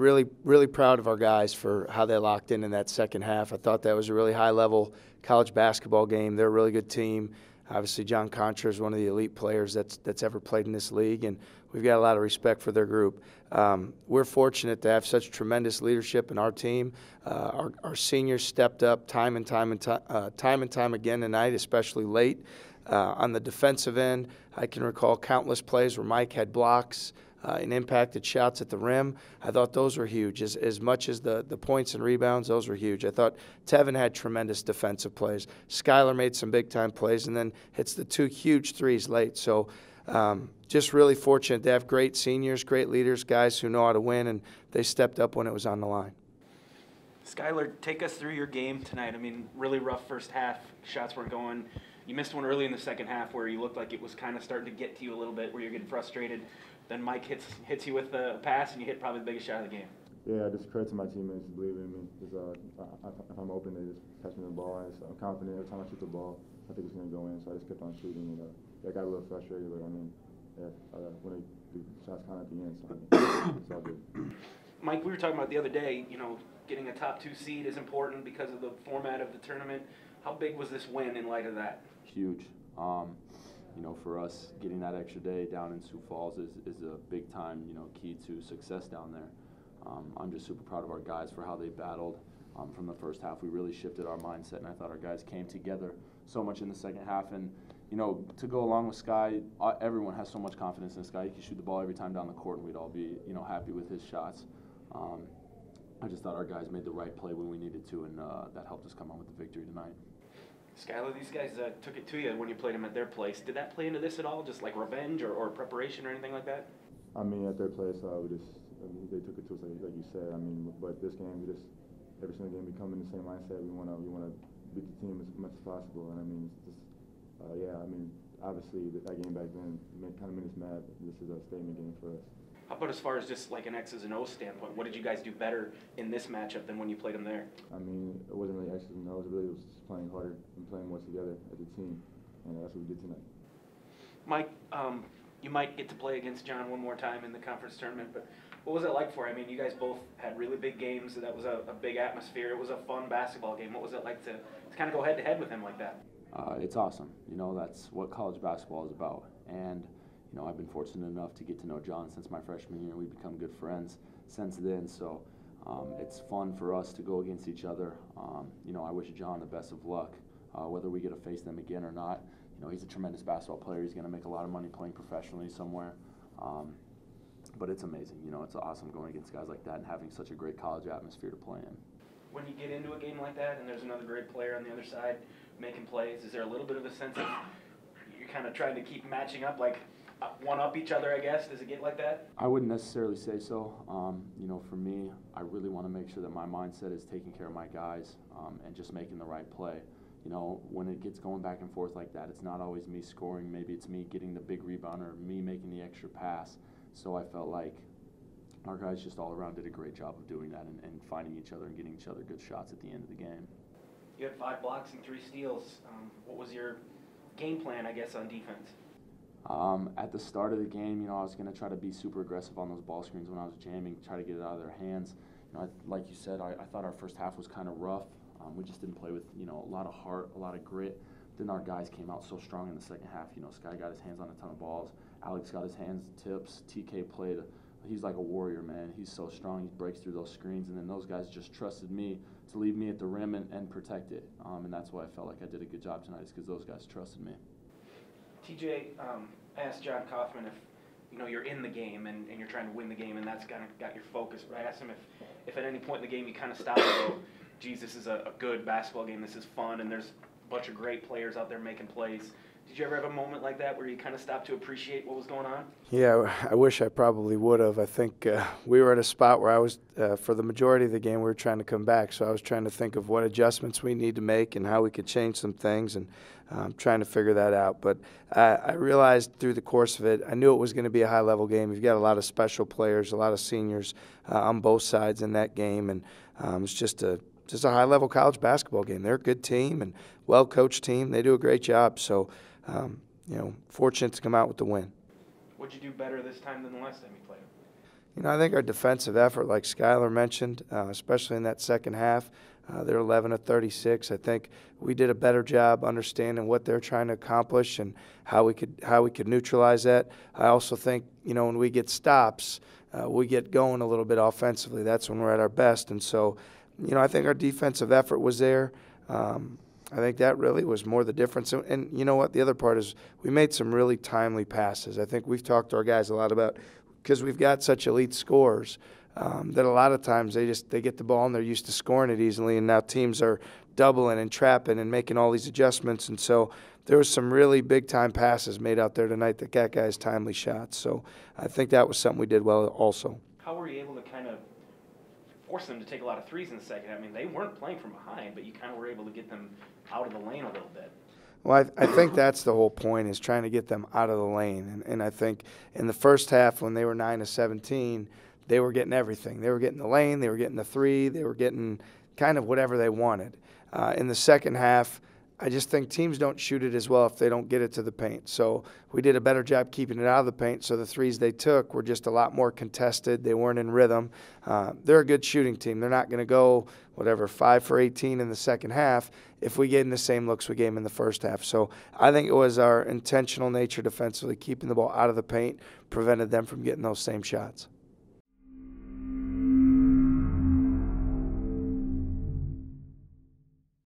really, really proud of our guys for how they locked in in that second half. I thought that was a really high level college basketball game. They're a really good team. Obviously, John Konchar is one of the elite players that's that's ever played in this league, and we've got a lot of respect for their group. Um, we're fortunate to have such tremendous leadership in our team. Uh, our, our, seniors stepped up time and time and uh, time and time again tonight, especially late. Uh, on the defensive end, I can recall countless plays where Mike had blocks uh, and impacted shots at the rim. I thought those were huge. As, as much as the, the points and rebounds, those were huge. I thought Tevin had tremendous defensive plays. Skyler made some big time plays and then hits the two huge threes late. So um, just really fortunate to have great seniors, great leaders, guys who know how to win, and they stepped up when it was on the line. Skyler, take us through your game tonight. I mean, really rough first half. Shots weren't going. You missed one early in the second half where you looked like it was kind of starting to get to you a little bit, where you're getting frustrated. Then Mike hits hits you with a pass, and you hit probably the biggest shot of the game. Yeah, just credit to my teammates for believing in me. Because uh, if I'm open, they just catch me the ball. And I'm confident every time I shoot the ball, I think it's going to go in. So I just kept on shooting. And uh, yeah, I got a little frustrated, but I mean, yeah, uh, when they do shots kind of at the end, so I mean, it's all good. Mike, we were talking about the other day. You know, getting a top two seed is important because of the format of the tournament. How big was this win in light of that? Huge. Um, you know, for us, getting that extra day down in Sioux Falls is, is a big time, you know, key to success down there. Um, I'm just super proud of our guys for how they battled um, from the first half. We really shifted our mindset, and I thought our guys came together so much in the second half. And, you know, to go along with Sky, uh, everyone has so much confidence in Sky. He can shoot the ball every time down the court, and we'd all be, you know, happy with his shots. Um, I just thought our guys made the right play when we needed to, and uh, that helped us come out with the victory tonight. Skyler, these guys uh, took it to you when you played them at their place. Did that play into this at all, just like revenge or, or preparation or anything like that? I mean, at their place, uh, we just I mean, they took it to us like, like you said. I mean, but this game, we just every single game we come in the same mindset. We wanna we wanna beat the team as much as possible. And I mean, just uh, yeah, I mean, obviously that game back then kind of made us mad. This is a statement game for us. How about as far as just like an X's and O's standpoint? What did you guys do better in this matchup than when you played them there? I mean, it wasn't really X's and O's. It really was just playing harder and playing more together as a team, and that's what we did tonight. Mike, um, you might get to play against John one more time in the conference tournament, but what was it like for you? I mean, you guys both had really big games. That was a, a big atmosphere. It was a fun basketball game. What was it like to, to kind of go head to head with him like that? Uh, it's awesome. You know, that's what college basketball is about. And you know, I've been fortunate enough to get to know John since my freshman year. We've become good friends since then. So um, it's fun for us to go against each other. Um, you know, I wish John the best of luck, uh, whether we get to face them again or not. You know, he's a tremendous basketball player. He's going to make a lot of money playing professionally somewhere. Um, but it's amazing. You know, it's awesome going against guys like that and having such a great college atmosphere to play in. When you get into a game like that and there's another great player on the other side making plays, is there a little bit of a sense of you're kind of trying to keep matching up like one up each other, I guess? Does it get like that? I wouldn't necessarily say so. Um, you know, for me, I really want to make sure that my mindset is taking care of my guys um, and just making the right play. You know, when it gets going back and forth like that, it's not always me scoring. Maybe it's me getting the big rebound or me making the extra pass. So I felt like our guys just all around did a great job of doing that and, and finding each other and getting each other good shots at the end of the game. You had five blocks and three steals. Um, what was your game plan, I guess, on defense? Um, at the start of the game, you know, I was going to try to be super aggressive on those ball screens when I was jamming, try to get it out of their hands. You know, I, like you said, I, I, thought our first half was kind of rough. Um, we just didn't play with, you know, a lot of heart, a lot of grit. Then our guys came out so strong in the second half. You know, Sky got his hands on a ton of balls. Alex got his hands tips. TK played. He's like a warrior, man. He's so strong. He breaks through those screens. And then those guys just trusted me to leave me at the rim and, and protect it. Um, and that's why I felt like I did a good job tonight, is because those guys trusted me. TJ um, asked Jon Coffman if you know you're in the game and, and you're trying to win the game and that's kind of got your focus. But I asked him if, if at any point in the game you kind of stop and go, "Geez, this is a, a good basketball game. This is fun, and there's a bunch of great players out there making plays." Did you ever have a moment like that where you kind of stopped to appreciate what was going on? Yeah, I wish I probably would have. I think uh, we were at a spot where I was, uh, for the majority of the game, we were trying to come back. So I was trying to think of what adjustments we need to make and how we could change some things and um, trying to figure that out. But I, I realized through the course of it, I knew it was going to be a high level game. You've got a lot of special players, a lot of seniors uh, on both sides in that game. And um, it's just a just a high level college basketball game. They're a good team and well coached team. They do a great job. So um, you know, fortunate to come out with the win. What'd you do better this time than the last time you played? You know, I think our defensive effort, like Skyler mentioned, uh, especially in that second half, uh, they're 11 of 36. I think we did a better job understanding what they're trying to accomplish and how we could how we could neutralize that. I also think you know when we get stops, uh, we get going a little bit offensively. That's when we're at our best. And so, you know, I think our defensive effort was there. Um, I think that really was more the difference. And, and you know what? The other part is we made some really timely passes. I think we've talked to our guys a lot about because we've got such elite scores um, that a lot of times they just they get the ball and they're used to scoring it easily, and now teams are doubling and trapping and making all these adjustments, and so there was some really big time passes made out there tonight that got guys timely shots. So I think that was something we did well also. How were you able to kind of force them to take a lot of threes in the second? I mean, they weren't playing from behind, but you kind of were able to get them out of the lane a little bit. Well, I, I think that's the whole point is trying to get them out of the lane. And, and I think in the first half, when they were 9 to 17, they were getting everything. They were getting the lane, they were getting the three, they were getting kind of whatever they wanted. Uh, in the second half, I just think teams don't shoot it as well if they don't get it to the paint. So we did a better job keeping it out of the paint. So the threes they took were just a lot more contested. They weren't in rhythm. Uh, they're a good shooting team. They're not going to go whatever five for 18 in the second half if we get in the same looks we gave them in the first half. So I think it was our intentional nature defensively keeping the ball out of the paint prevented them from getting those same shots.